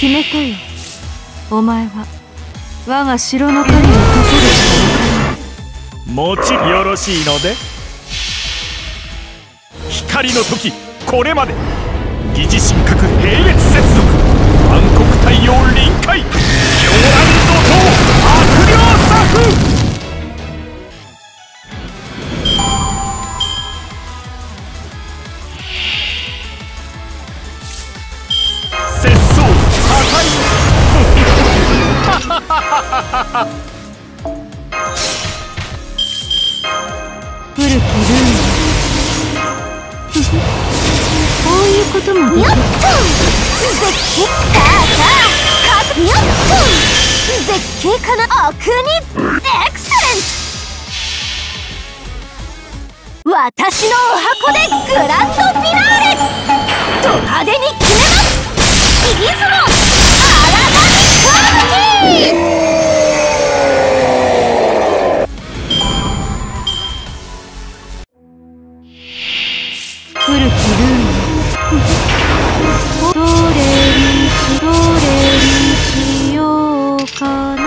決めたよ。お前は我が城の神をかけるしかもちよろしいので。光の時これまで。疑似神格並列接続。暗黒太陽臨界。古きルールこういうこともできるよっと絶景さあさあかよっと絶景かな悪にエクセレント私のお箱でグランドフィナーレド派手に決めますイギズ古きルールどれにしどれにしようかな。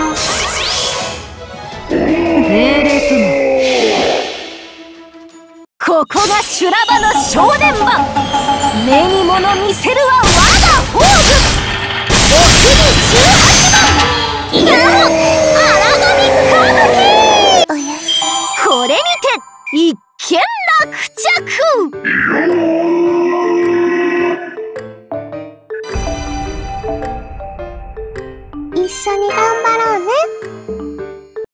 命令ともここが修羅場の正念場。目に物見せるは一緒に頑張ろうね。